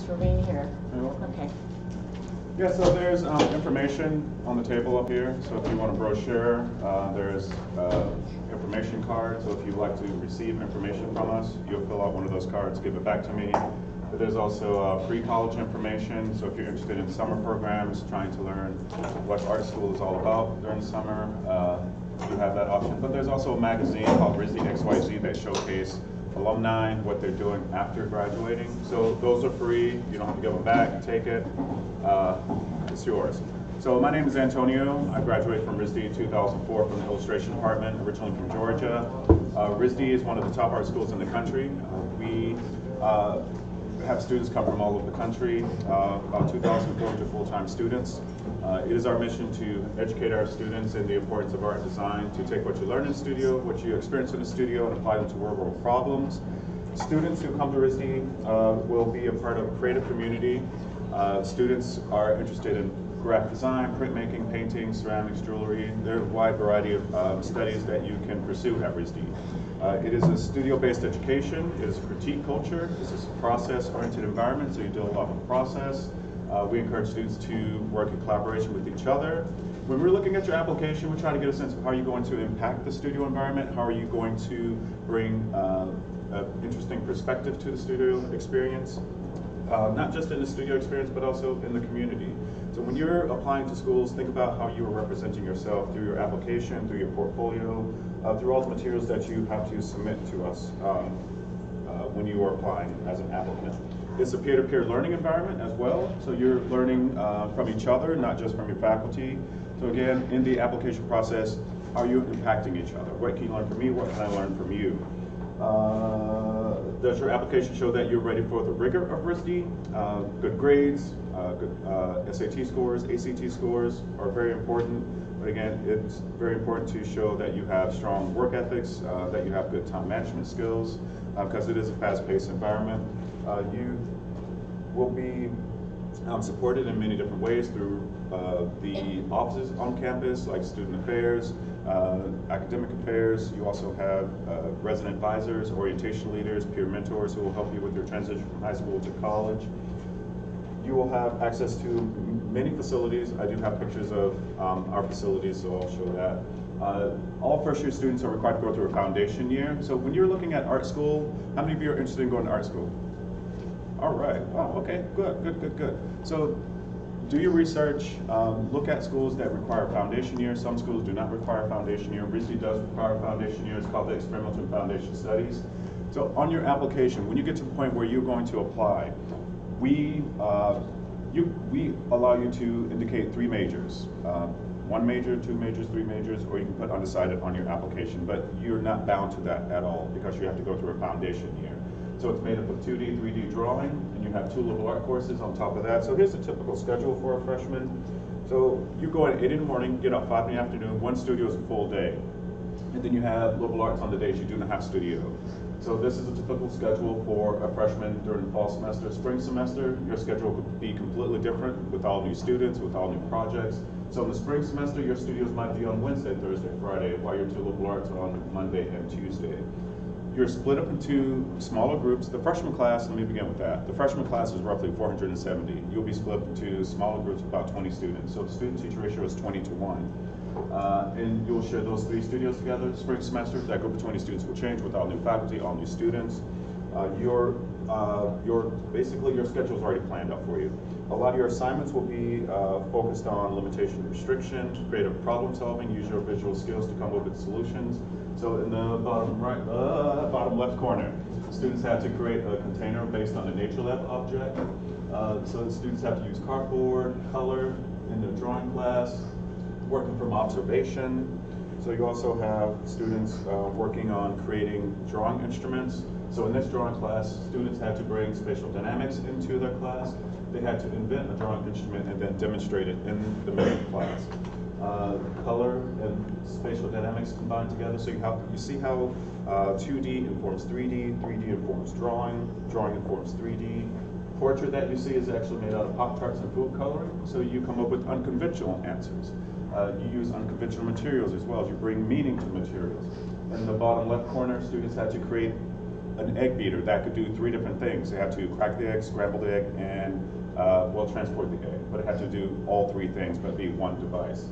thanks for being here. Okay. Yeah, so there's um, information on the table up here. So if you want a brochure, uh, there's uh, information card. So if you'd like to receive information from us, you'll fill out one of those cards, give it back to me. But there's also uh, pre-college information. So if you're interested in summer programs, trying to learn what art school is all about during the summer, uh, you have that option. But there's also a magazine called RISD XYZ that showcase alumni, what they're doing after graduating. So those are free. You don't have to give them back. Take it. Uh, it's yours. So my name is Antonio. I graduated from RISD in 2004 from the illustration department, originally from Georgia. Uh, RISD is one of the top art schools in the country. Uh, we have students come from all over the country, uh, about 2,400 full-time students. Uh, it is our mission to educate our students in the importance of art design, to take what you learn in studio, what you experience in the studio, and apply them to real-world problems. Students who come to RISD uh, will be a part of a creative community. Uh, students are interested in graphic design, printmaking, painting, ceramics, jewelry. There are a wide variety of um, studies that you can pursue at RISD. Uh, it is a studio-based education. It is a critique culture. Is a process-oriented environment, so you deal a lot with process. Uh, we encourage students to work in collaboration with each other. When we're looking at your application, we're trying to get a sense of how you're going to impact the studio environment, how are you going to bring uh, an interesting perspective to the studio experience, uh, not just in the studio experience, but also in the community. So when you're applying to schools, think about how you are representing yourself through your application, through your portfolio, uh, through all the materials that you have to submit to us um, uh, when you are applying as an applicant. It's a peer-to-peer learning environment as well, so you're learning uh, from each other, not just from your faculty. So again, in the application process, are you impacting each other? What can you learn from me? What can I learn from you? Uh, does your application show that you're ready for the rigor of RISD? Uh, good grades, uh, good uh, SAT scores, ACT scores are very important. But again, it's very important to show that you have strong work ethics, uh, that you have good time management skills, because it is a fast-paced environment. You will be um, supported in many different ways through uh, the offices on campus, like student affairs, uh, academic affairs. You also have uh, resident advisors, orientation leaders, peer mentors who will help you with your transition from high school to college. You will have access to many facilities. I do have pictures of um, our facilities, so I'll show that. Uh, all first year students are required to go through a foundation year. So when you're looking at art school, how many of you are interested in going to art school? All right. Wow. Okay. Good. Good. Good. Good. So, do your research. Um, look at schools that require foundation year. Some schools do not require foundation year. RISD does require foundation year. It's called the Experimental Foundation Studies. So, on your application, when you get to the point where you're going to apply, we uh, you we allow you to indicate three majors. Uh, one major, two majors, three majors, or you can put undecided on your application, but you're not bound to that at all because you have to go through a foundation year. So it's made up of 2D, 3D drawing, and you have two liberal art courses on top of that. So here's a typical schedule for a freshman. So you go at 8 in the morning, get up 5 in the afternoon, one studio is a full day. And then you have liberal arts on the days you do not have studio. So this is a typical schedule for a freshman during the fall semester. Spring semester, your schedule could be completely different with all new students, with all new projects. So in the spring semester, your studios might be on Wednesday, Thursday, Friday, while your two liberal arts are on Monday and Tuesday you're split up into smaller groups. The freshman class, let me begin with that. The freshman class is roughly 470. You'll be split into smaller groups of about 20 students. So the student-teacher ratio is 20 to 1. Uh, and you'll share those three studios together. Spring semester, that group of 20 students will change with all new faculty, all new students. Uh, your, uh, your, basically your schedule is already planned out for you. A lot of your assignments will be uh, focused on limitation and restriction, creative problem solving, use your visual skills to come up with solutions. So in the bottom right, uh, bottom left corner, students had to create a container based on a Nature Lab object. Uh, so students have to use cardboard, color in their drawing class, working from observation. So you also have students uh, working on creating drawing instruments. So in this drawing class, students had to bring spatial dynamics into their class. They had to invent a drawing instrument and then demonstrate it in the main class uh, color and spatial dynamics combined together. So you, have, you see how uh, 2D informs 3D, 3D informs drawing, drawing informs 3D. Portrait that you see is actually made out of pop tarts and food coloring, so you come up with unconventional answers. Uh, you use unconventional materials as well you bring meaning to materials. In the bottom left corner, students had to create an egg beater that could do three different things. They had to crack the egg, scramble the egg, and, uh, well, transport the egg. But it had to do all three things, but be one device.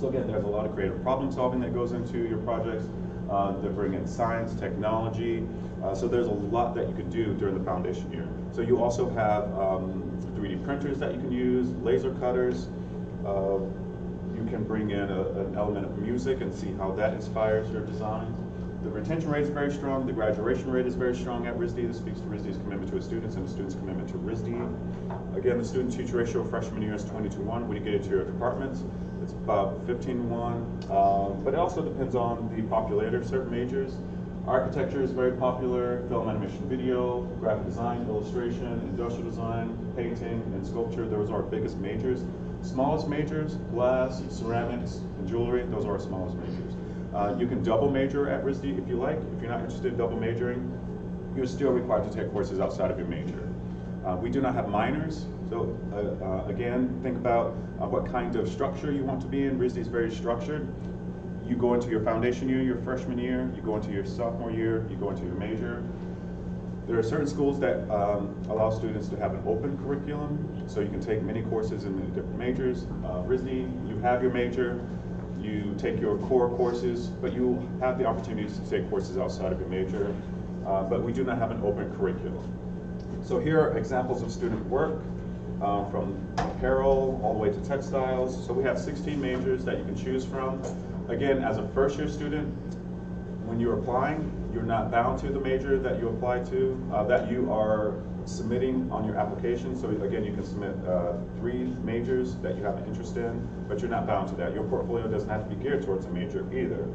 So again, there's a lot of creative problem solving that goes into your projects. Uh, they bring in science, technology. Uh, so there's a lot that you can do during the foundation year. So you also have um, 3D printers that you can use, laser cutters. Uh, you can bring in a, an element of music and see how that inspires your designs. The retention rate is very strong. The graduation rate is very strong at RISD. This speaks to RISD's commitment to its students and the students' commitment to RISD. Again, the student-teacher ratio freshman year is 20 to 1. When you get into your departments, it's about 15 to 1. Um, but it also depends on the popularity of certain majors. Architecture is very popular, film animation video, graphic design, illustration, industrial design, painting, and sculpture. Those are our biggest majors. Smallest majors, glass, ceramics, and jewelry, those are our smallest majors. Uh, you can double major at RISD if you like. If you're not interested in double majoring, you're still required to take courses outside of your major. Uh, we do not have minors, so uh, uh again, think about uh, what kind of structure you want to be in. RISD is very structured. You go into your foundation year, your freshman year, you go into your sophomore year, you go into your major. There are certain schools that um, allow students to have an open curriculum, so you can take many courses in different majors. Uh, RISD, you have your major, you take your core courses, but you have the opportunities to take courses outside of your major. Uh, but we do not have an open curriculum. So here are examples of student work uh, from apparel all the way to textiles. So we have 16 majors that you can choose from. Again, as a first year student, when you're applying, you're not bound to the major that you apply to, uh, that you are submitting on your application. So again, you can submit uh, three majors that you have an interest in, but you're not bound to that. Your portfolio doesn't have to be geared towards a major either.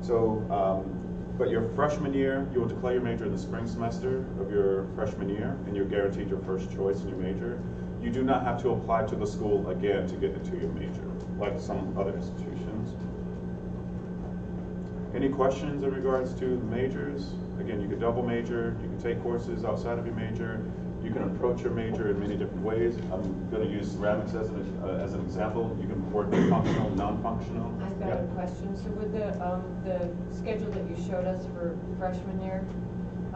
So, um, but your freshman year, you will declare your major in the spring semester of your freshman year, and you're guaranteed your first choice in your major. You do not have to apply to the school again to get into your major, like some other institutions. Any questions in regards to majors? Again, you can double major, you can take courses outside of your major, you can approach your major in many different ways. I'm going to use ceramics as an, uh, as an example. You can work functional, non-functional. I've got a question. So with the, um, the schedule that you showed us for freshman year,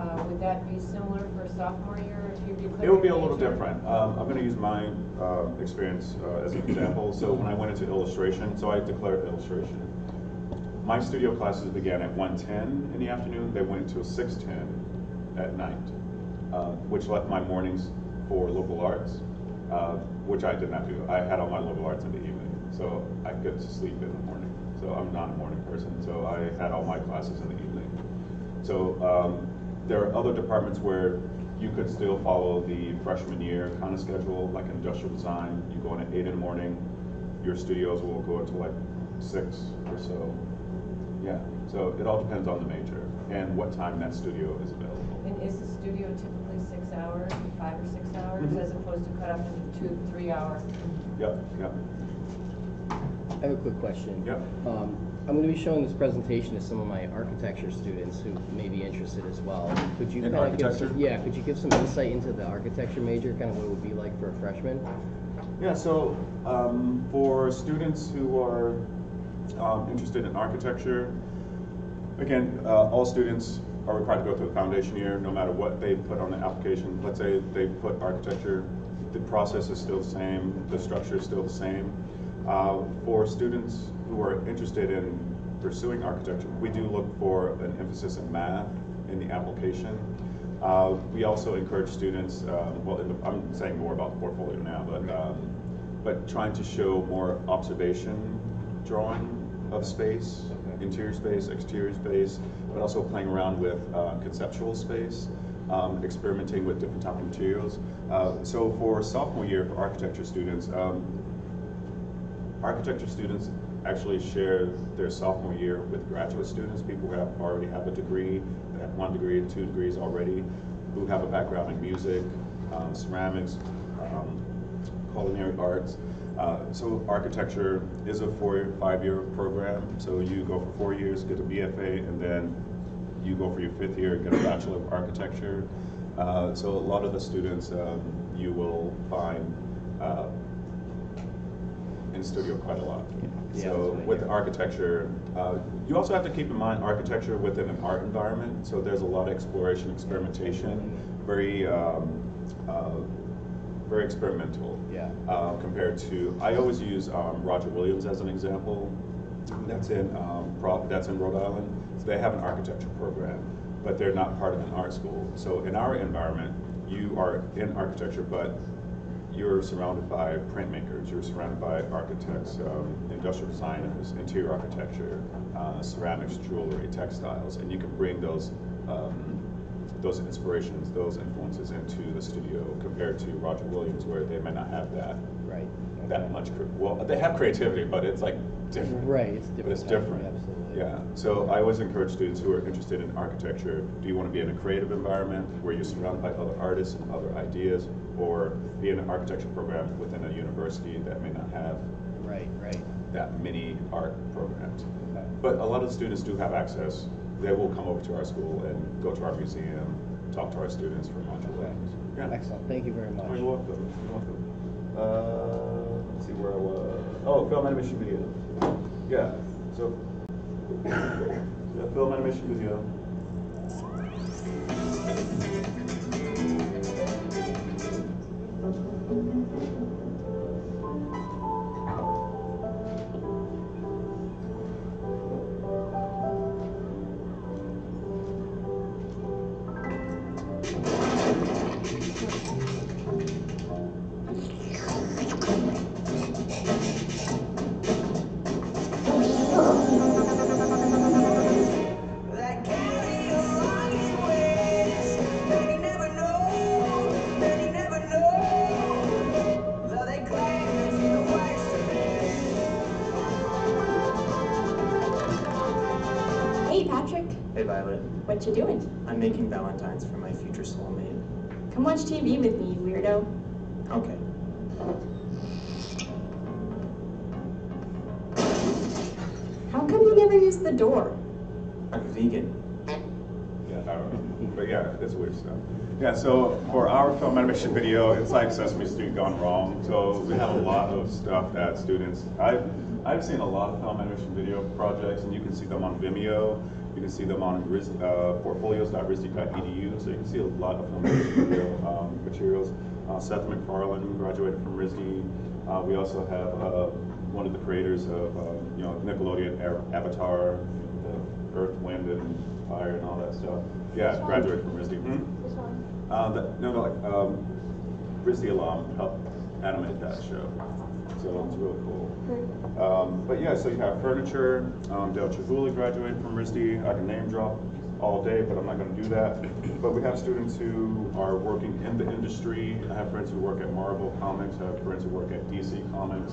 uh, would that be similar for sophomore year if you declared? It would be a little major? different. Um, I'm going to use my uh, experience uh, as an example. So when I went into illustration, so I declared illustration. My studio classes began at 1:10 in the afternoon. They went until 6:10 at night, uh, which left my mornings for local arts, uh, which I did not do. I had all my local arts in the evening, so I could sleep in the morning. So I'm not a morning person, so I had all my classes in the evening. So um, there are other departments where you could still follow the freshman year kind of schedule, like industrial design. You go in at eight in the morning. Your studios will go until like six or so. Yeah. So it all depends on the major and what time that studio is available. And is the studio typically six hours, five or six hours, Mhm. as opposed to cut up into two, three hours? Yep. Yep. I have a quick question. Yep. Um, I'm going to be showing this presentation to some of my architecture students who may be interested as well. Could you In kinda give some- Yeah, could you give some insight into the architecture major, kind of what it would be like for a freshman? Yeah, so um, for students who are um, interested in architecture, again, uh, all students are required to go through the foundation year, no matter what they put on the application. Let's say they put architecture, the process is still the same, the structure is still the same. Uh, for students who are interested in pursuing architecture, we do look for an emphasis in math in the application. Uh, we also encourage students, um, well, in the, I'm saying more about the portfolio now, but, um, but trying to show more observation drawing of space, Okay. interior space, exterior space, but also playing around with uh, conceptual space, um, experimenting with different type of materials. Uh, so for sophomore year for architecture students, um, architecture students actually share their sophomore year with graduate students, people who have already have a degree, that have one degree, two degrees already, who have a background in music, um, ceramics, um, culinary arts. Uh, so architecture is a four, five-year program. So you go for four years, get a BFA, and then you go for your fifth year and get a Bachelor of Architecture. Uh, so a lot of the students um, you will find uh, in studio quite a lot. Yeah, So that's what with hear. architecture, uh, you also have to keep in mind architecture within an art environment. So there's a lot of exploration, experimentation, very, um, uh, very experimental. Yeah. Uh, compared to, I always use um, Roger Williams as an example. That's in um, Pro- that's in Rhode Island. So they have an architecture program, but they're not part of an art school. So in our environment, you are in architecture, but you're surrounded by printmakers, you're surrounded by architects, um, industrial designers, interior architecture, uh, ceramics, jewelry, textiles, and you can bring those um, those inspirations, those influences into the studio compared to Roger Williams, where they may not have that Right. that much. Well, they have creativity, but it's like different. Right, it's different. But different it's type, different. absolutely. Yeah. So I always encourage students who are interested in architecture: Do you want to be in a creative environment where you're surrounded by other artists and other ideas, or be in an architecture program within a university that may not have Right, right. that many art programs? Okay. But a lot of the students do have access. They will come over to our school and go to our museum, talk to our students from Roger Williams. Yeah. Excellent, thank you very much. Oh, you're welcome. You're welcome. Uh, let's see where I was. Oh, film animation video. Yeah. So, yeah, film animation video. What you doing? I'm making Valentine's for my future soulmate. Come watch TV with me, you weirdo. Okay. How come you never use the door? I'm vegan. Yeah, I don't know. But yeah, it's weird stuff. Yeah, so for our film animation video, it's like Sesame Street gone wrong. So we have a lot of stuff that students, I've, I've seen a lot of film animation video projects, and you can see them on Vimeo. You can see them on uh, portfolios.risd.edu. So you can see a lot of video um, materials. Uh, Seth MacFarlane graduated from RISD. Uh, we also have uh, one of the creators of, uh, you know, Nickelodeon Avatar, the Earth, Wind, and Fire, and all that stuff. Yeah, graduated from RISD. Hmm? Uh, that, no, no, like, um, RISD alum helped animate that show. So it's really cool. Um, but yeah, so you have furniture. Um, Dale Chihuly graduated from RISD. I can name drop all day, but I'm not going to do that. But we have students who are working in the industry. I have friends who work at Marvel Comics. I have friends who work at DC Comics.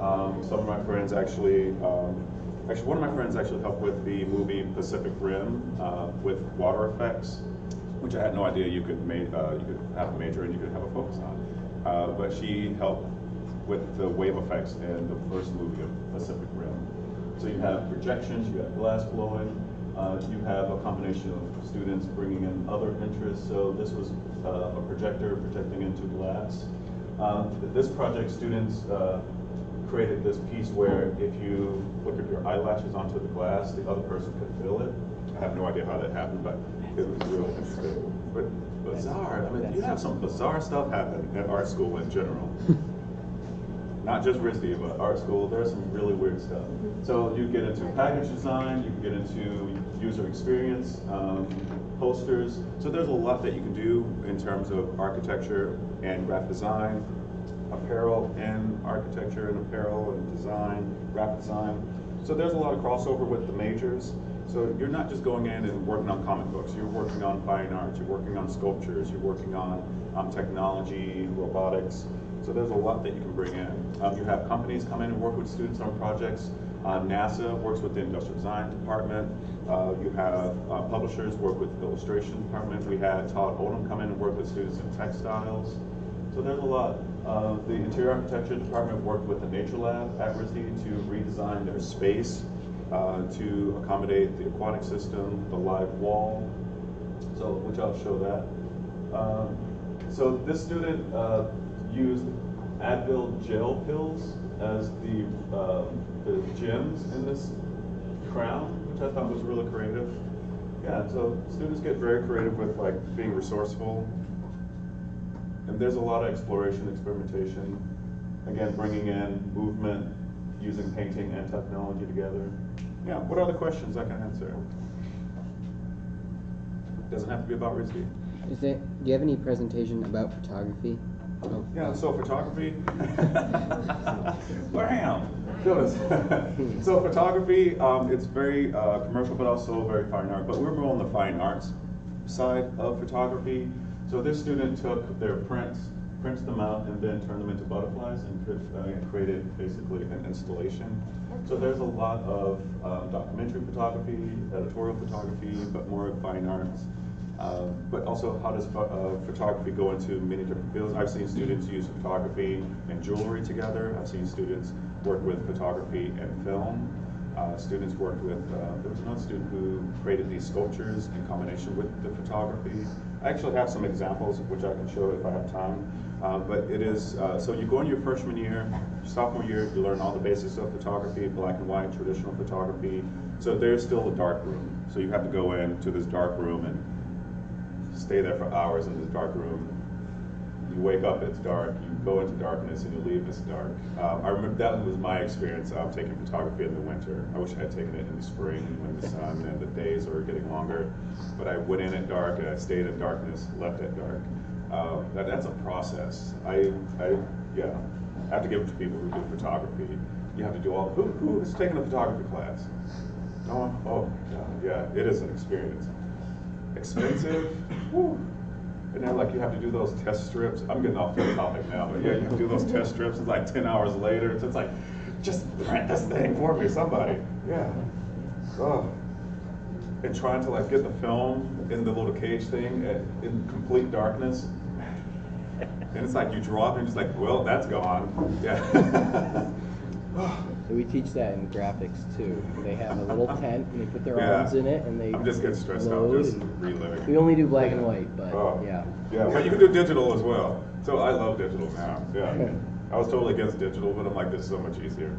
Um, some of my friends actually, um, actually, one of my friends actually helped with the movie Pacific Rim uh, with water effects, which I had no idea you could ma- uh, you could have a major and you could have a focus on. Uh, but she helped with the wave effects in the first movie of Pacific Rim. So you have projections, you have glass blowing, uh, you have a combination of students bringing in other interests. So this was uh, a projector projecting into glass. Um, this project, students uh, created this piece where if you flickered your eyelashes onto the glass, the other person could feel it. I have no idea how that happened, but it was really interesting. But bizarre, I mean, you have some bizarre stuff happen at art school in general not just RISD, but art school, there's some really weird stuff. So you get into package design, you can get into user experience, um, posters. So there's a lot that you can do in terms of architecture and graphic design, apparel and architecture and apparel and design, graphic design. So there's a lot of crossover with the majors. So you're not just going in and working on comic books, you're working on fine arts, you're working on sculptures, you're working on um, technology, robotics. So there's a lot that you can bring in. Um, you have companies come in and work with students on projects. Uh, NASA works with the industrial design department. Uh, you have uh, publishers work with the illustration department. We had Todd Oldham come in and work with students in textiles. So there's a lot. The interior architecture department worked with the Nature Lab at RISD to redesign their space uh, to accommodate the aquatic system, the live wall. So, which I'll show that. Um, so this student uh, used Advil gel pills as the, uh, the gems in this crown, which I thought was really creative. Yeah, so students get very creative with like being resourceful. And there's a lot of exploration, experimentation. Again, bringing in movement, using painting and technology together. Yeah, what other questions I can answer? Doesn't have to be about RISD. Is there, do you have any presentation about photography? Yeah, so photography. Bam! So photography, um, it's very uh, commercial, but also very fine art. But we're more on the fine arts side of photography. So this student took their prints, prints them out, and then turned them into butterflies and uh, created basically an installation. So there's a lot of um, documentary photography, editorial photography, but more of fine arts. Uh, but also, how does uh, photography go into many different fields? I've seen students use photography and jewelry together. I've seen students work with photography and film. Uh, students worked with, uh, there was another student who created these sculptures in combination with the photography. I actually have some examples which I can show if I have time. Uh, but it is, uh, so you go in your freshman year, sophomore year, you learn all the basics of photography, black and white, traditional photography. So there's still a dark room. So you have to go into this dark room and stay there for hours in this dark room. You wake up, it's dark. You go into darkness and you leave, it's dark. Um, I remember that was my experience of taking photography in the winter. I wish I had taken it in the spring when the sun and the days were getting longer. But I went in at dark and I stayed in darkness, left at dark. Um, that, that's a process. I, I, yeah, I have to give it to people who do photography. You have to do all. Who, who is taking a photography class? One? Oh, yeah, yeah, it is an experience expensive. And then like you have to do those test strips. I'm getting off the topic now, but yeah, you have to do those test strips. It's like 10 hours later. So it's like, just print this thing for me, somebody. Yeah. Oh. And trying to like get the film in the little cage thing at, in complete darkness. And it's like you drop and it's like, well, that's gone. Yeah. So we teach that in graphics too. They have a little tent and they put their Yeah. arms in it and they. I'm just getting stressed out load just and- reliving. We only do black and white, but Oh, yeah. Yeah, but you can do digital as well. So I love digital now. Yeah. I was totally against digital, but I'm like, this is so much easier.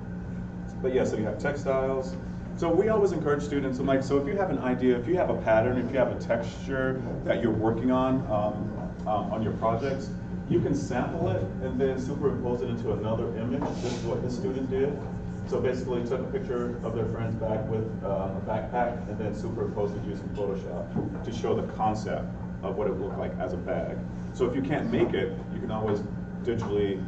But yeah, so you have textiles. So we always encourage students, I'm like, so if you have an idea, if you have a pattern, if you have a texture that you're working on, um, um, on your projects, you can sample it and then superimpose it into another image. This is what this student did. So basically took a picture of their friend's back with uh, a backpack and then superimposed it using Photoshop to show the concept of what it would look like as a bag. So if you can't make it, you can always digitally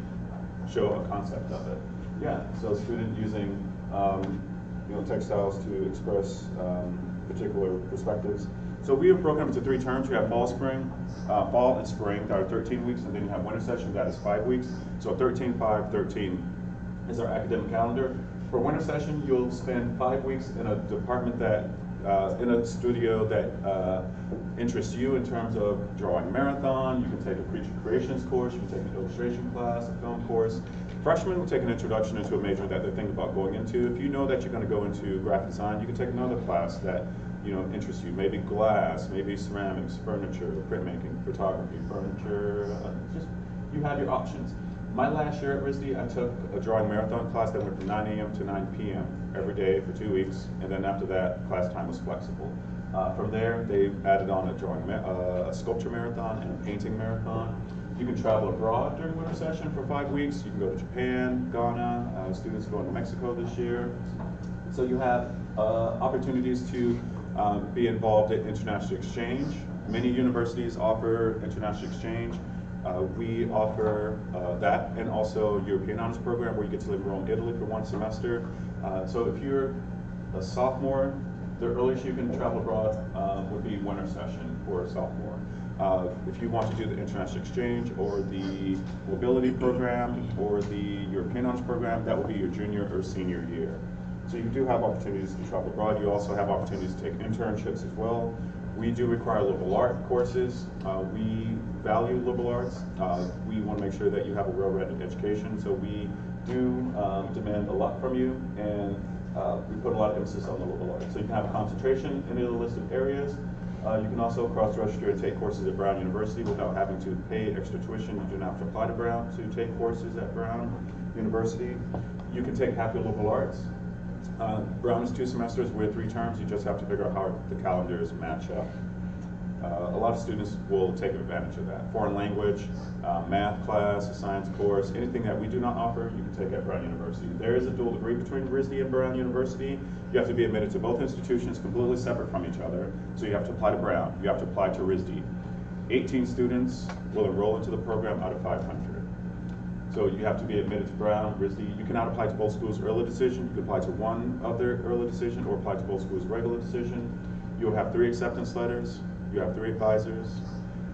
show a concept of it. Yeah, so student using um, you know textiles to express um, particular perspectives. So we have broken into three terms. You have fall, spring, uh, fall and spring that are 13 weeks, and then you have winter session that is five weeks. So 13, 5, 13 is our academic calendar. For winter session, you'll spend five weeks in a department that, uh, in a studio that uh, interests you in terms of drawing marathon. You can take a creature creations course, you can take an illustration class, a film course. Freshmen will take an introduction into a major that they're thinking about going into. If you know that you're going to go into graphic design, you can take another class that you know interests you. Maybe glass, maybe ceramics, furniture, printmaking, photography, furniture. Uh, just you have your options. My last year at RISD, I took a drawing marathon class that went from 9 a.m. to 9 p.m. every day for two weeks, and then after that, class time was flexible. Uh, from there, they added on a drawing, uh, a sculpture marathon and a painting marathon. You can travel abroad during winter session for five weeks. You can go to Japan, Ghana. Uh, students going to Mexico this year. So you have uh, opportunities to um, be involved in international exchange. Many universities offer international exchange. Uh, we offer uh, that and also European Honors Program where you get to live in Rome, Italy for one semester. Uh, so if you're a sophomore, the earliest you can travel abroad uh, would be winter session for a sophomore. Uh, if you want to do the international exchange or the mobility program or the European Honors Program, that will be your junior or senior year. So you do have opportunities to travel abroad. You also have opportunities to take internships as well. We do require liberal art courses. Uh, we value liberal arts. Uh, we want to make sure that you have a well-rounded education. So we do um, demand a lot from you, and uh, we put a lot of emphasis on the liberal arts. So you can have a concentration in any of the listed areas. Uh, you can also cross-register and take courses at Brown University without having to pay extra tuition. You do not have to apply to Brown to take courses at Brown University. You can take happy liberal arts. Uh, Brown is two semesters, we're three terms. You just have to figure out how the calendars match up. Uh, a lot of students will take advantage of that. Foreign language, uh, math class, a science course, anything that we do not offer, you can take at Brown University. There is a dual degree between RISD and Brown University. You have to be admitted to both institutions completely separate from each other. So you have to apply to Brown, you have to apply to RISD. 18 students will enroll into the program out of 500. So you have to be admitted to Brown, RISD. You cannot apply to both schools early decision. You can apply to one of their early decision or apply to both schools regular decision. You'll have three acceptance letters. You have three advisors.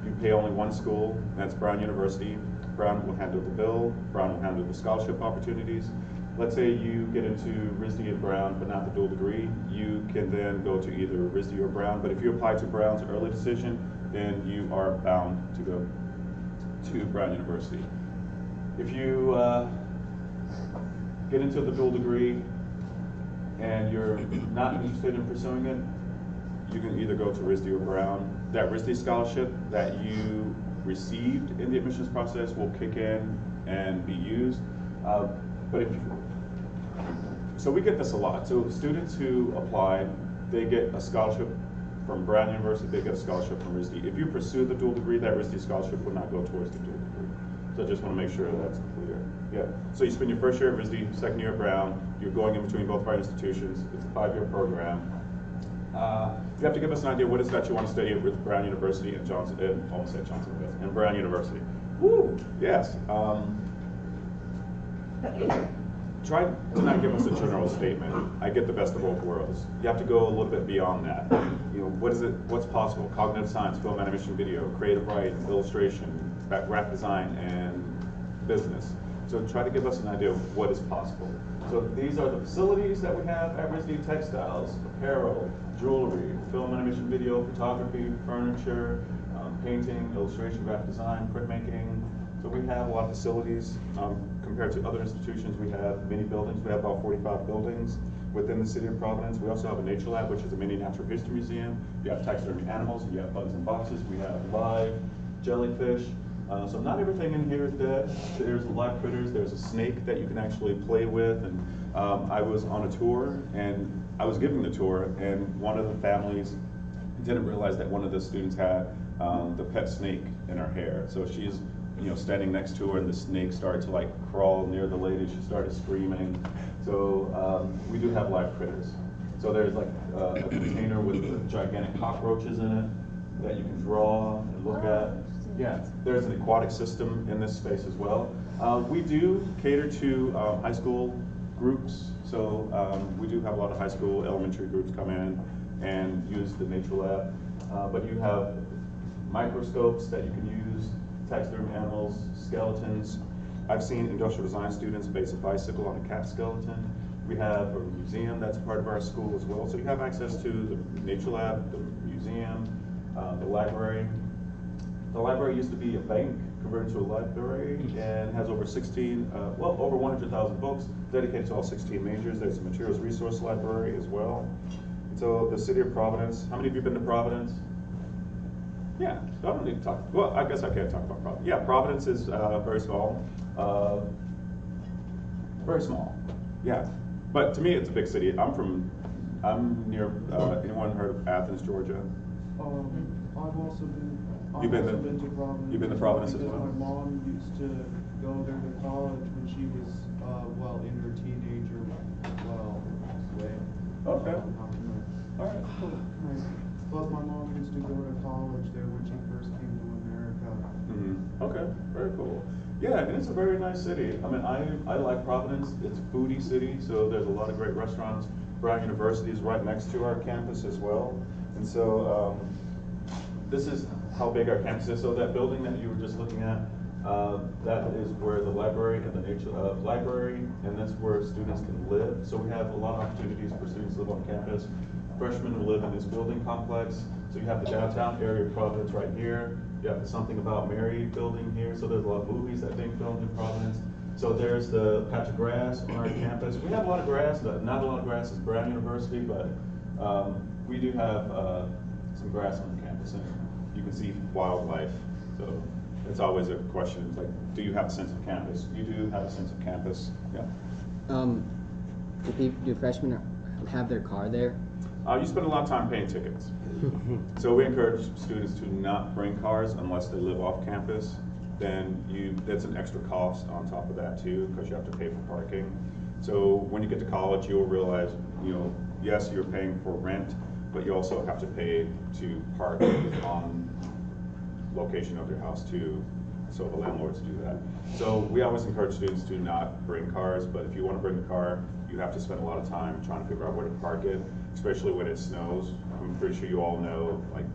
You pay only one school, that's Brown University. Brown will handle the bill. Brown will handle the scholarship opportunities. Let's say you get into RISD and Brown, but not the dual degree. You can then go to either RISD or Brown. But if you apply to Brown's early decision, then you are bound to go to Brown University. If you uh, get into the dual degree and you're not interested in pursuing it, you can either go to RISD or Brown. That RISD scholarship that you received in the admissions process will kick in and be used. Uh, but if you, so we get this a lot. So students who apply, they get a scholarship from Brown University, they get a scholarship from RISD. If you pursue the dual degree, that RISD scholarship will not go towards the dual degree. So I just want to make sure that's clear. Yeah. So you spend your first year at RISD, second year at Brown. You're going in between both of our institutions. It's a five-year program. Uh, you have to give us an idea what is that you want to study with Brown University and Johnson, and almost at Johnson and Brown University. Woo! Yes. Um, try to not give us a general statement. I get the best of both worlds. You have to go a little bit beyond that. You know, what is it? What's possible? Cognitive science, film, animation, video, creative writing, illustration, graphic design, and business. So try to give us an idea of what is possible. So these are the facilities that we have at RISD Textiles, apparel, jewelry, film, animation, video, photography, furniture, um, painting, illustration, graphic design, printmaking. So we have a lot of facilities. Um, compared to other institutions, we have many buildings. We have about 45 buildings within the city of Providence. We also have a nature lab, which is a mini natural history museum. You have taxidermy animals, you have bugs in boxes, we have live jellyfish. Uh, so not everything in here is dead. There's live critters. There's a snake that you can actually play with. And um, I was on a tour, and I was giving the tour, and one of the families didn't realize that one of the students had um, the pet snake in her hair. So she's, you know, standing next to her, and the snake started to like crawl near the lady. She started screaming. So um, we do have live critters. So there's like uh, a container with gigantic cockroaches in it that you can draw and look at. Yeah, there's an aquatic system in this space as well. Uh, we do cater to uh, high school groups, so um, we do have a lot of high school, elementary groups come in and use the nature lab. Uh, but you have microscopes that you can use, taxidermy animals, skeletons. I've seen industrial design students base a bicycle on a cat skeleton. We have a museum that's part of our school as well. So you have access to the nature lab, the museum, uh, the library. The library used to be a bank converted to a library and has over 16, uh, well, over 100,000 books dedicated to all 16 majors. There's a materials resource library as well. So the city of Providence, how many of you been to Providence? Yeah, I don't need to talk, well, I guess I can't talk about Providence. Yeah, Providence is uh, very small. Uh, very small, yeah. But to me, it's a big city. I'm from, I'm near, uh, anyone heard of Athens, Georgia? Um, I've also been, You've been to- been to Providence. you've been to Providence as because well? my mom used to go there to college when she was, uh, well, in her teenager, well, way. Okay. How can I- All right, cool. But my mom used to go to college there when she first came to America. Mhm. Okay, very cool. Yeah, and it's a very nice city. I mean, I, I like Providence. It's a foodie city, so there's a lot of great restaurants. Brown University is right next to our campus as well. And so, um, this is how big our campus is. So that building that you were just looking at, uh, that is where the library and the nature, uh, library, and that's where students can live. So we have a lot of opportunities for students to live on campus. Freshmen will live in this building complex. So you have the downtown area of Providence right here. You have the Something About Mary building here. So there's a lot of movies that being filmed in Providence. So there's the patch of grass on our campus. We have a lot of grass, but not a lot of grass is Brown University, but um, we do have uh, some grass on campus, and you can see wildlife. So it's always a question, it's like, do you have a sense of campus? You do have a sense of campus, yeah. Um, do, peop do freshmen have their car there? Uh, you spend a lot of time paying tickets. So we encourage students to not bring cars unless they live off campus. Then you, that's an extra cost on top of that too, because you have to pay for parking. So when you get to college, you'll realize, you know, yes, you're paying for rent, but you also have to pay to park on location of your house too. So the landlords do that. So we always encourage students to not bring cars, but if you want to bring a car, you have to spend a lot of time trying to figure out where to park it, especially when it snows. I'm pretty sure you all know, like,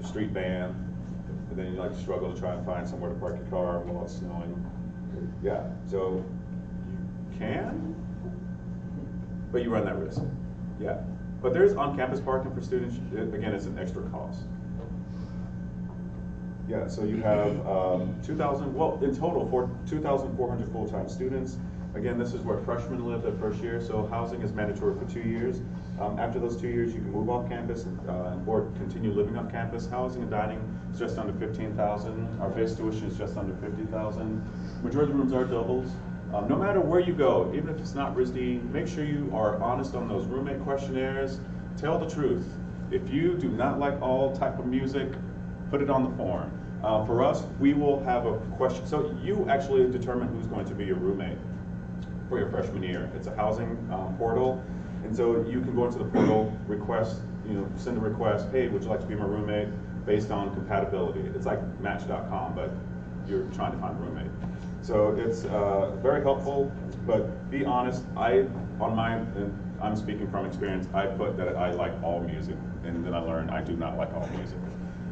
the street ban, and then you like struggle to try and find somewhere to park your car while it's snowing. Yeah, so you can, but you run that risk. Yeah, but there's on-campus parking for students. Again, it's an extra cost. Yeah, so you have um, 2,000, well, in total, for 2,400 full-time students. Again, this is where freshmen live their first year, so housing is mandatory for two years. Um, After those two years, you can move off campus uh, or continue living on campus. Housing and dining is just under 15,000. Our base tuition is just under 50,000. Majority of rooms are doubles. Um, No matter where you go, even if it's not RISD, make sure you are honest on those roommate questionnaires. Tell the truth. If you do not like all type of music, put it on the form. Uh, for us, we will have a question. So you actually determine who's going to be your roommate for your freshman year. It's a housing um, portal, and so you can go into the portal, request, you know, send a request. Hey, would you like to be my roommate? Based on compatibility. It's like Match.com, but you're trying to find a roommate. So it's uh, very helpful, but be honest. I, on my, I'm speaking from experience. I put that I like all music, and then I learned I do not like all music.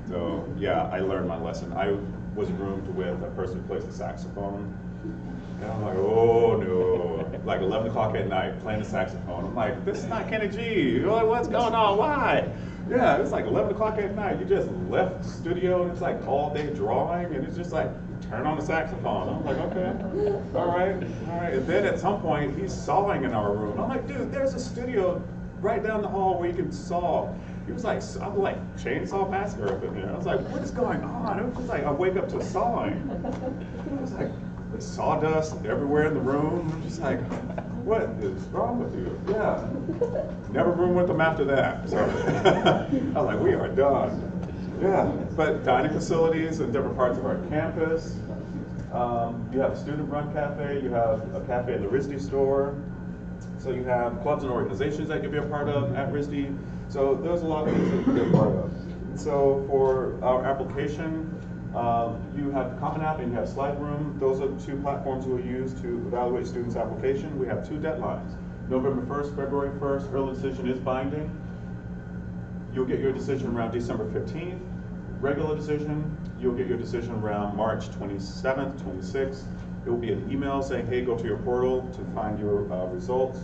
So yeah, I learned my lesson. I was roomed with a person who plays the saxophone. And I'm like, oh no, like 11 o'clock at night playing the saxophone. I'm like, this is not Kenny G. What's going on? Why? Yeah, it's like 11 o'clock at night. You just left the studio and it's like all day drawing and it's just like, turn on the saxophone. I'm like, okay, all right, all right. And then at some point, he's sawing in our room. I'm like, dude, there's a studio right down the hall where you can saw. He was like, I'm like, chainsaw massacre up in here. I was like, what is going on? It was just like, I wake up to sawing. I was like, the sawdust everywhere in the room. I'm just like, what is wrong with you? Yeah. Never room with them after that. So I was like, we are done. Yeah. But dining facilities in different parts of our campus. Um, you have a student-run cafe. You have a cafe in the RISD store. So you have clubs and organizations that you can be a part of at RISD. So there's a lot of things that you can be a part of. So for our application, um, you have Common App and you have SlideRoom. Those are two platforms we'll use to evaluate students' application. We have two deadlines. November 1st, February 1st, early decision is binding. You'll get your decision around December 15th. Regular decision, you'll get your decision around March 27th, 26th. It will be an email saying, hey, go to your portal to find your uh, results.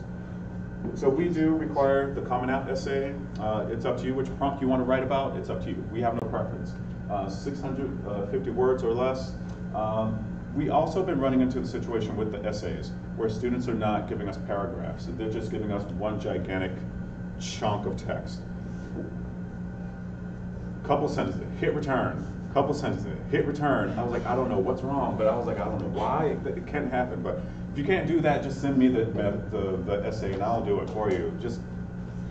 So we do require the Common App essay. Uh, it's up to you which prompt you want to write about. It's up to you. We have no preference. Uh, 650 words or less. Um, we also have been running into the situation with the essays where students are not giving us paragraphs. They're just giving us one gigantic chunk of text. Couple sentences, hit return. Couple sentences, hit return. I was like, I don't know what's wrong, but I was like, I don't know why. It, can't happen. But if you can't do that, just send me the, the, the essay and I'll do it for you. Just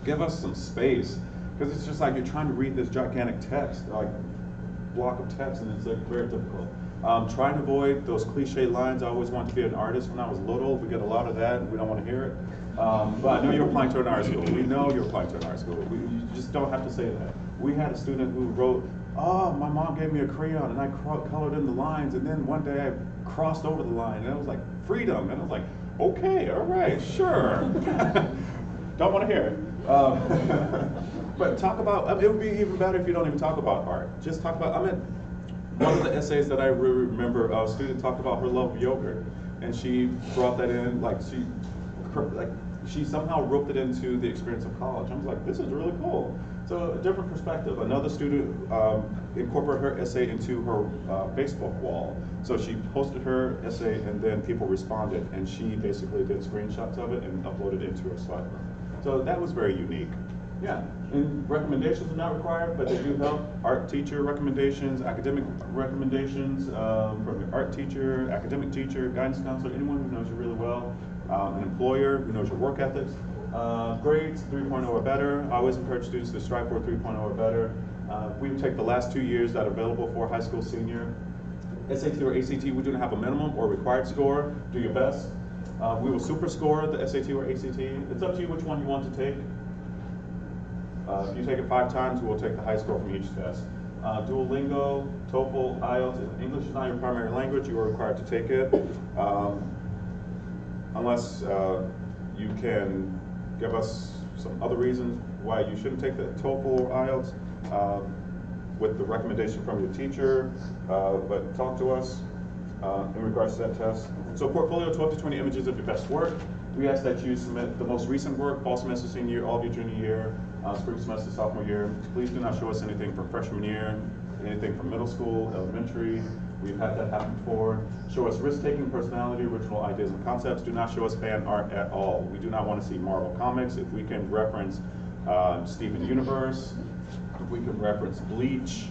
give us some space. Because it's just like you're trying to read this gigantic text, like block of text, and it's like very difficult. Um, trying to avoid those cliche lines. I always wanted to be an artist when I was little. We get a lot of that, and we don't want to hear it. Um, but I know you're applying to an art school. We know you're applying to an art school. We, you just don't have to say that. We had a student who wrote, "Oh, my mom gave me a crayon, and I colored in the lines, and then one day I crossed over the line, and I was like, freedom." And I was like, "Okay, all right, sure." don't want to hear it. Um, but talk about. I mean, it would be even better if you don't even talk about art. Just talk about. I mean, one of the essays that I re- remember, a student talked about her love of yogurt, and she brought that in, like she, like she somehow roped it into the experience of college. I was like, this is really cool. So a different perspective. Another student um, incorporated her essay into her uh, Facebook wall. So she posted her essay, and then people responded, and she basically did screenshots of it and uploaded it into her slide. So that was very unique. Yeah. And recommendations are not required, but they do help. Art teacher recommendations, academic recommendations, um, from your art teacher, academic teacher, guidance counselor, anyone who knows you really well, um, an employer who knows your work ethics. Uh, grades 3.0 or better. I always encourage students to strive for 3.0 or better. Uh, we take the last two years that are available for high school senior. SAT or ACT, we do not have a minimum or required score. Do your best. Uh, we will super score the SAT or ACT. It's up to you which one you want to take. Uh, if you take it five times, we'll take the high score from each test. Uh, Duolingo, TOEFL, IELTS, English is not your primary language, you are required to take it. Um, unless uh, you can give us some other reasons why you shouldn't take the TOEFL or IELTS um, with the recommendation from your teacher, uh, but talk to us uh, in regards to that test. So portfolio, 12 to 20 images of your best work. We ask that you submit the most recent work, fall semester, senior year, all of your junior year, uh, spring semester, sophomore year. Please do not show us anything from freshman year, anything from middle school, elementary. We've had that happen before. Show us risk-taking personality, original ideas and concepts. Do not show us fan art at all. We do not want to see Marvel Comics. If we can reference uh, Steven Universe, if we can reference Bleach,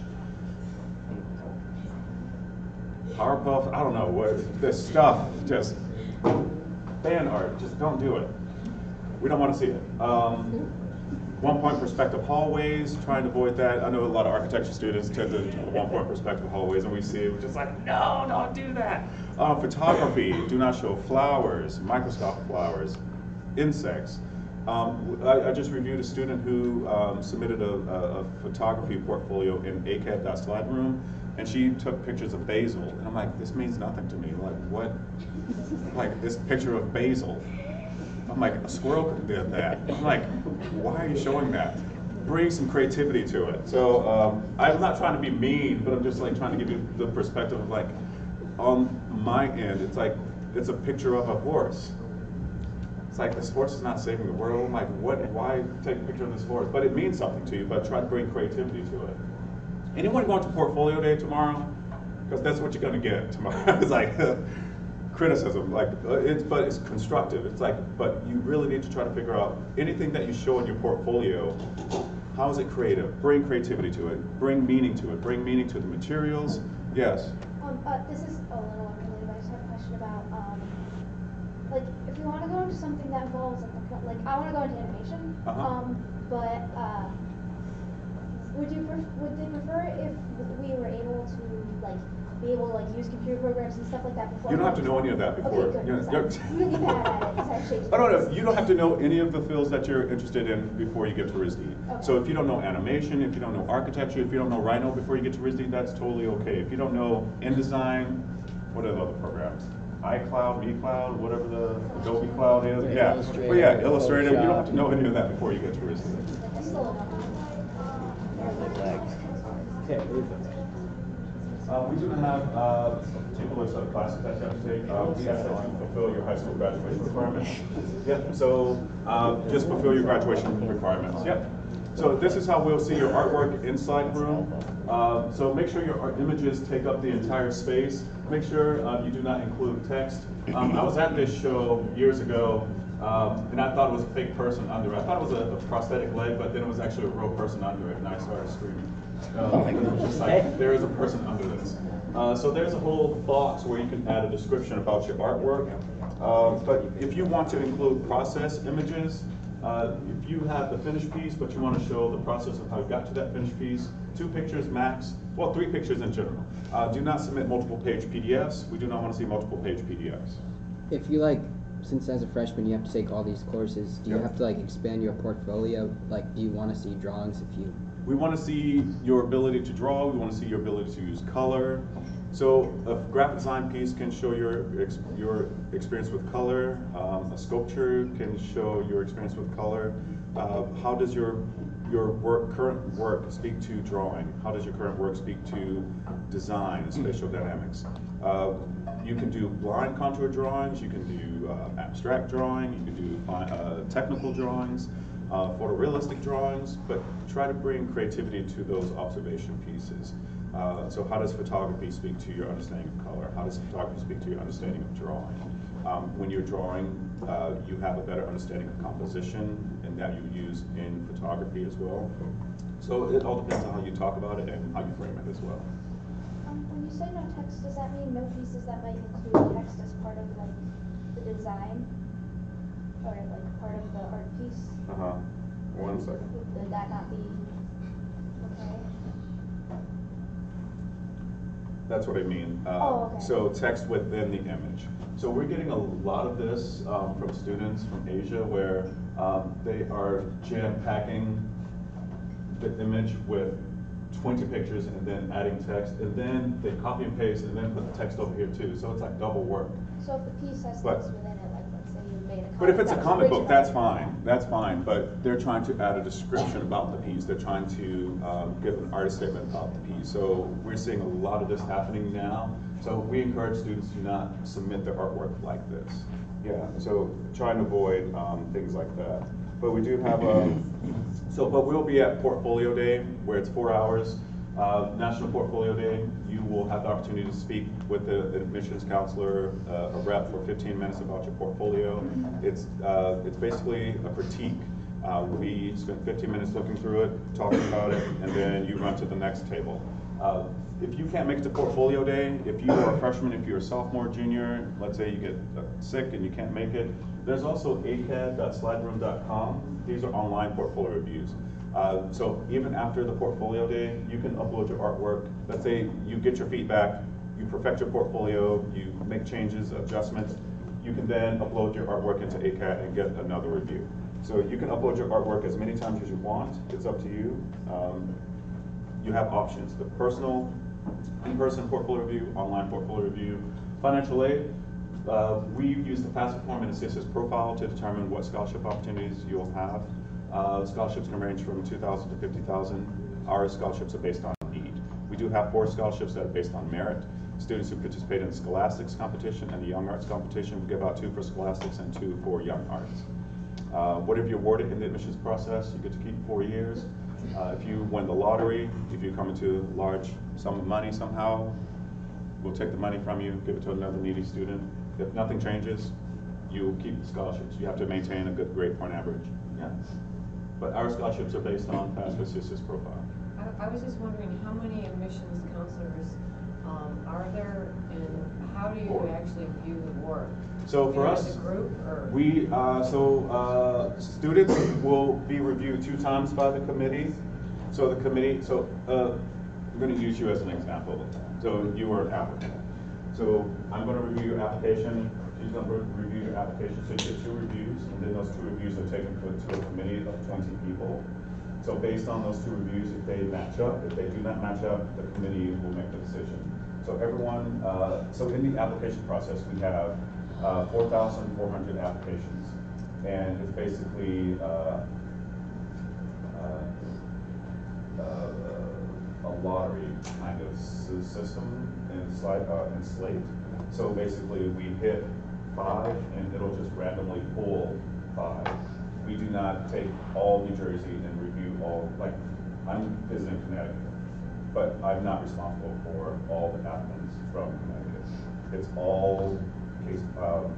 Powerpuff, I don't know, what, this stuff, just, fan art, just don't do it. We don't want to see it. Um, one point perspective hallways, trying to avoid that. I know a lot of architecture students tend to do one point perspective hallways, and we see it, we're just like, no, don't do that. Uh, photography, do not show flowers, microscopic flowers, insects. Um, I, I just reviewed a student who um, submitted a, a, a photography portfolio in ACAD.SlideRoom, and she took pictures of basil, and I'm like, this means nothing to me. Like, what? Like this picture of basil. I'm like, a squirrel did that. I'm like, why are you showing that? Bring some creativity to it. So um, I'm not trying to be mean, but I'm just like trying to give you the perspective of like, on my end, it's like, it's a picture of a horse. It's like this horse is not saving the world. I'm like, what? Why take a picture of this horse? But it means something to you. But try to bring creativity to it. Anyone going to portfolio day tomorrow? Because that's what you're going to get tomorrow. it's like criticism, like uh, it's but it's constructive. It's like, but you really need to try to figure out anything that you show in your portfolio. How is it creative? Bring creativity to it. Bring meaning to it. Bring meaning to the materials. Yes. Um, uh, this is a little unrelated, but I just have a question about, um, like, if you wanna go into something that involves, like, like, I wanna go into animation, Uh-huh. um, but, uh, would you pref- would they prefer if we were able to, like, be able to, like, use computer programs and stuff like that before? You don't have to know any of that before. Okay, good, Yeah, 'cause yeah. I'm really bad at it, 'cause I don't know, you don't have to know any of the fields that you're interested in before you get to RISD. So if you don't know animation, if you don't know architecture, if you don't know Rhino before you get to RISD, that's totally okay. If you don't know InDesign, what are the other programs? iCloud, MeCloud, whatever the Adobe Cloud is, Yeah, yeah. Illustrator, But yeah, Illustrator, you don't have to know any of that before you get to RISD. I still don't. Okay, Uh, we do have, uh, a particular set of classes that you have to take. Uh, we ask that you fulfill your high school graduation requirements. Yep, so, uh, just fulfill your graduation requirements, yep. So this is how we'll see your artwork inside SlideRoom. Uh, so make sure your art images take up the entire space. Make sure, uh, you do not include text. Um, I was at this show years ago, um, and I thought it was a fake person under it. I thought it was a a prosthetic leg, but then it was actually a real person under it, and I started screaming. Uh, Oh my it like, there is a person under this. Uh, so there's a whole box where you can add a description about your artwork. Uh, but if you want to include process images, uh, if you have the finished piece, but you want to show the process of how you got to that finished piece, two pictures max, well, three pictures in general. Uh, do not submit multiple page PDFs. We do not want to see multiple page PDFs. If you like, since as a freshman you have to take all these courses, do you Yep. have to like expand your portfolio? Like, do you want to see drawings if you? We want to see your ability to draw. We want to see your ability to use color. So a graphic design piece can show your ex- your experience with color. Um, a sculpture can show your experience with color. Uh, how does your your work, current work speak to drawing? How does your current work speak to design and spatial dynamics? Uh, you can do blind contour drawings. You can do uh, abstract drawing. You can do uh, technical drawings uh, photorealistic drawings, but try to bring creativity to those observation pieces. Uh, so how does photography speak to your understanding of color? How does photography speak to your understanding of drawing? Um, when you're drawing, uh, you have a better understanding of composition and that you use in photography as well. So it all depends on how you talk about it and how you frame it as well. Um, when you say no text, does that mean no pieces that might include text as part of like the design? Or like part of the art piece? Uh-huh. One second. Would that not be okay? That's what I mean. Uh, Oh, okay. So text within the image. So we're getting a lot of this um, from students from Asia where um, they are jam packing the image with 20 pictures and then adding text, and then they copy and paste and then put the text over here too. So it's like double work. So if the piece has But- text within it, like let's say you made a comic. But if it's a comic book, that's fine, that's fine, but they're trying to add a description about the piece, they're trying to, um, give an artist statement about the piece. So we're seeing a lot of this happening now, so we encourage students to not submit their artwork like this. Yeah, so try and avoid, um, things like that. But we do have, a. so, but we'll be at Portfolio Day, where it's four hours. Uh, National Portfolio Day, you will have the opportunity to speak with the admissions counselor, uh, a rep for fifteen minutes about your portfolio. It's, uh, it's basically a critique. Uh, we spent fifteen minutes looking through it, talking about it, and then you run to the next table. Uh, If you can't make it to portfolio day, if you are a freshman, if you're a sophomore, junior, let's say you get uh, sick and you can't make it, there's also acad.slideroom.com. These are online portfolio reviews. Uh, So even after the portfolio day, you can upload your artwork. Let's say you get your feedback, you perfect your portfolio, you make changes, adjustments. You can then upload your artwork into ACAD and get another review. So you can upload your artwork as many times as you want. It's up to you. Um, you have options, the personal, in-person portfolio review, online portfolio review, financial aid. Uh, we use the FAFSA form and assistance profile to determine what scholarship opportunities you'll have. Uh, scholarships can range from two thousand to fifty thousand. Our scholarships are based on need. We do have four scholarships that are based on merit. Students who participate in the Scholastics competition and the Young Arts competition, we give out two for Scholastics and two for Young Arts. Uh, whatever you're awarded in the admissions process, you get to keep four years. Uh, if you win the lottery, if you come into a large sum of money somehow, we'll take the money from you, give it to another needy student. If nothing changes, you keep the scholarships. You have to maintain a good grade point average. Yeah. But our scholarships are based on FAFSA assistance profile. I, I was just wondering, how many admissions counselors, um, are there, and how do you actually view the work? So for us, group. We, uh, so, uh, students will be reviewed two times by the committee. So the committee, so, uh, I'm gonna use you as an example. So you are an applicant. So I'm gonna review your application, she's gonna review your application, so you get two reviews, and then those two reviews are taken to, to a committee of twenty people. So based on those two reviews, if they match up, if they do not match up, the committee will make the decision. So everyone, uh, so in the application process, we have, uh, four thousand four hundred applications. And it's basically, uh, uh, uh, a lottery kind of system in slide, uh, in Slate. So basically, we hit five and it'll just randomly pull five. We do not take all New Jersey and review all, like, I'm visiting Connecticut, but I'm not responsible for all the applicants from Connecticut. It's all case, um,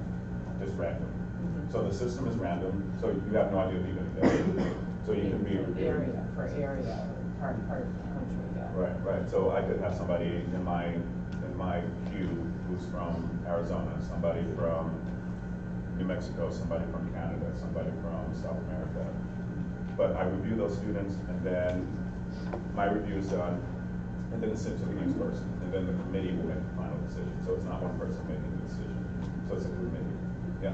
just random. So the system is random, so you have no idea if you're gonna get it. So you can be For. Area, for area, part, part of the country, yeah. Right, right, so I could have somebody in my, in my queue who's from Arizona, somebody from New Mexico, somebody from Canada, somebody from South America. But I review those students, and then my review is done, and then it's sent to the next person, and then the committee will make the final decision, so it's not one person making the decision, so it's a committee, yeah.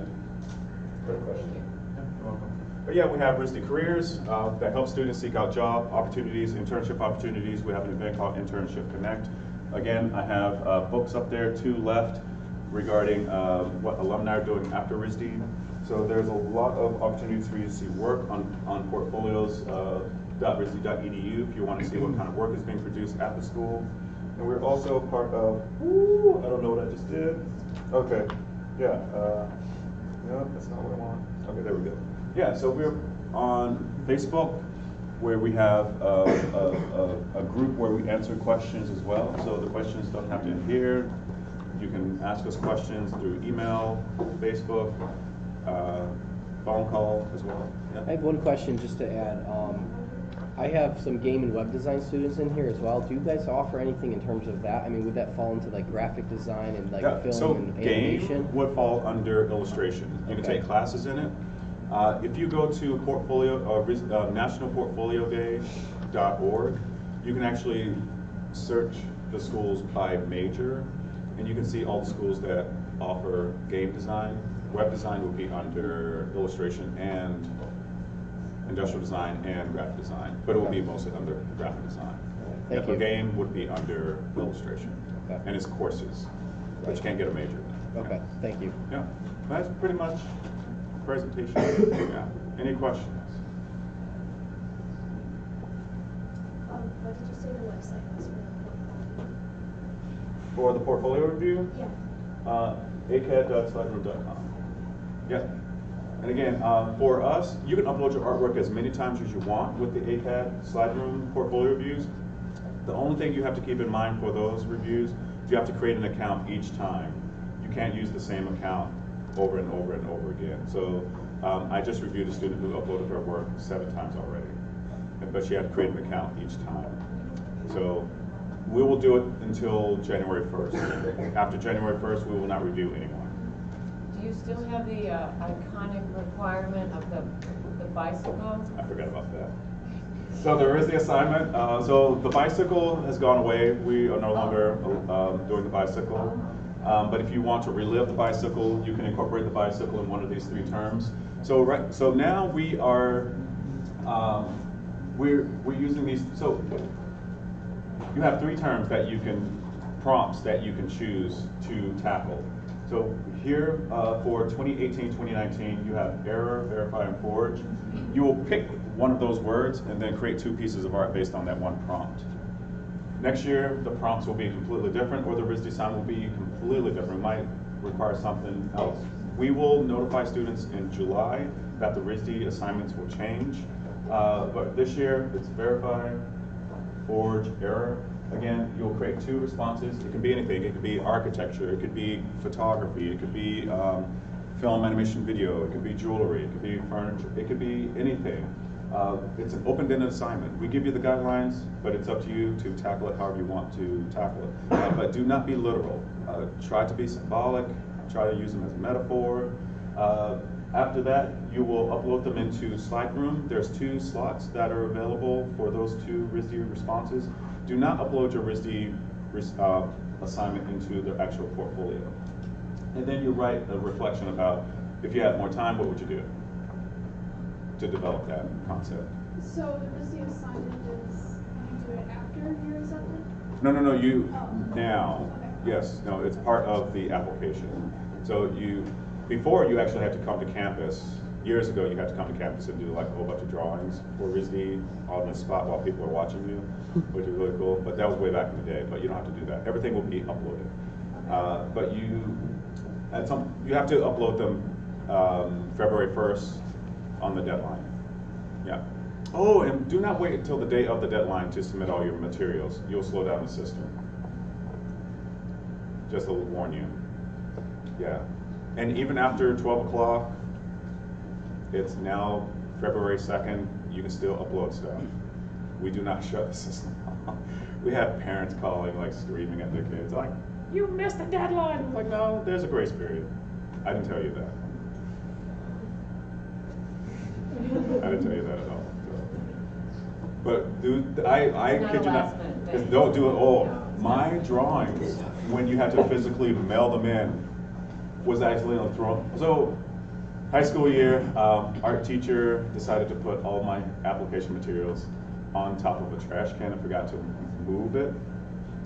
Great question. Yeah, you're welcome. But yeah, we have RISD Careers uh, that help students seek out job opportunities, internship opportunities. We have an event called Internship Connect. Again, I have uh, books up there, two left, regarding uh, what alumni are doing after RISD. So there's a lot of opportunities for you to see work on, on portfolios, uh, .risd.edu if you want to see what kind of work is being produced at the school. And we're also part of, ooh, I don't know what I just did. Okay, yeah, uh, no, that's not what I want. Okay, there we go. Yeah, so we're on Facebook, where we have a, a, a, a group where we answer questions as well. So the questions don't have to end here. You can ask us questions through email, Facebook, uh, phone call as well. Yeah. I have one question just to add. Um, I have some game and web design students in here as well. Do you guys offer anything in terms of that? I mean, would that fall into like graphic design and like Yeah, film so and game animation? would fall under illustration. You can take classes in it. Uh, if you go to portfolio, uh, uh, nationalportfolioday.org, you can actually search the schools by major, and you can see all the schools that offer game design. Web design would be under illustration and industrial design and graphic design, but it will be mostly under graphic design. Thank Yeah, you. Game would be under illustration, Okay. and it's courses, but you can't get a major. Okay, thank you. Yeah, that's pretty much presentation. Yeah. Any questions? Um, what did you say the website was for For the portfolio review, the portfolio? Yeah. uh, acad.slideroom.com. Yeah. And again, uh, for us, you can upload your artwork as many times as you want with the ACAD slide room portfolio reviews. The only thing you have to keep in mind for those reviews, is you have to create an account each time. You can't use the same account over and over and over again. So um, I just reviewed a student who uploaded her work seven times already, but she had to create an account each time. So we will do it until January 1st. After January 1st, we will not review anymore. Do you still have the uh, iconic requirement of the, the bicycle? I forgot about that. So there is the assignment. Uh, so the bicycle has gone away. We are no longer um, doing the bicycle. Um, but if you want to relive the bicycle, you can incorporate the bicycle in one of these three terms. So right. So now we are. Um, we're we're using these. So you have three terms that you can prompts that you can choose to tackle. So here uh, for 2018, 2019, you have error, verify, and forge. You will pick one of those words and then create two pieces of art based on that one prompt. Next year, the prompts will be completely different, or the RIS design will be completely different. It might require something else. We will notify students in July that the RISD assignments will change. Uh, but this year, it's verify, forge, error. Again, you'll create two responses. It can be anything. It could be architecture. It could be photography. It could be um, film, animation, video. It could be jewelry. It could be furniture. It could be anything. Uh, it's an open-ended assignment. We give you the guidelines, but it's up to you to tackle it however you want to tackle it. Uh, but do not be literal. Uh, try to be symbolic. Try to use them as a metaphor. Uh, after that, you will upload them into SlideRoom. There's two slots that are available for those two RISD responses. Do not upload your RISD uh, assignment into the actual portfolio. And then you write a reflection about if you had more time, what would you do to develop that concept? So the RISD assignment is, you do it after you're accepted? No, no, no, you, Oh. now, Okay. yes, no, it's part of the application. So you, before you actually had to come to campus, years ago, you had to come to campus and do like a whole bunch of drawings for RISD on the spot while people are watching you, which is really cool, but that was way back in the day, but you don't have to do that. Everything will be uploaded. Uh, but you, at some, you have to upload them, um, February first on the deadline. Yeah. Oh, and do not wait until the day of the deadline to submit all your materials. You'll slow down the system. Just to warn you. Yeah. And even after twelve o'clock, it's now February second, you can still upload stuff. We do not shut the system off. We have parents calling, like screaming at their kids, like, you missed the deadline. Like, no, there's a grace period. I didn't tell you that. I didn't tell you that at all. But dude, I, I not kid you not. minute. Don't do it all. My drawings, when you had to physically mail them in, was actually on the throne. So, high school year, um, art teacher decided to put all my application materials on top of a trash can and forgot to move it.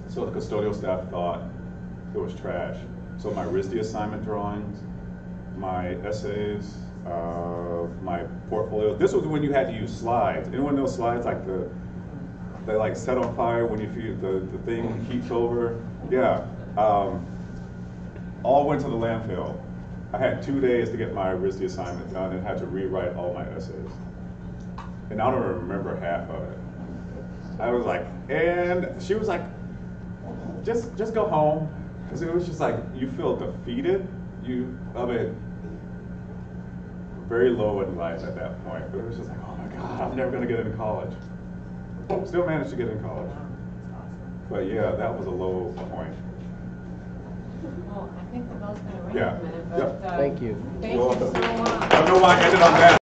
So the custodial staff thought it was trash. So my RISD assignment drawings, my essays, uh, my portfolio. This was when you had to use slides. Anyone know slides like the they like set on fire when you feel the, the thing heats over? Yeah. Um, all went to the landfill. I had two days to get my RISD assignment done and had to rewrite all my essays. and I don't remember half of it. I was like, and she was like, just just go home, because it was just like you feel defeated. You of it very low in life at that point. But it was just like, oh my god, I'm never gonna get into college. Still managed to get in college, but yeah, that was a low point. Well, I think the bell's gonna ring Yeah. in a minute, Yep. but, uh. Thank you. Thank you so much. I don't know why I ended on that.